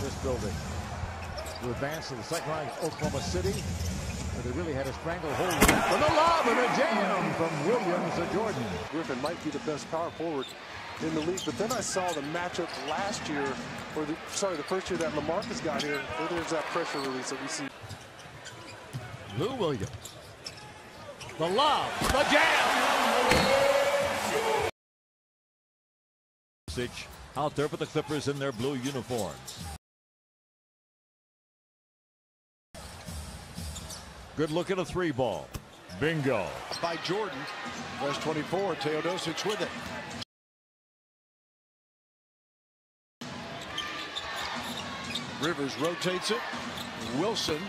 this building to advance to the second round Oklahoma City. They really had a stranglehold with a lob and a jam from Williams to Jordan. Griffin might be the best power forward in the league, but then I saw the matchup last year, or the, sorry, the first year that Lamarcus got here. There's that pressure release that we see. Lou Williams. The lob, the jam. Out there for the Clippers in their blue uniforms. Good look at a three ball. Bingo. By Jordan. West 24, Teodosic with it. Rivers rotates it. Wilson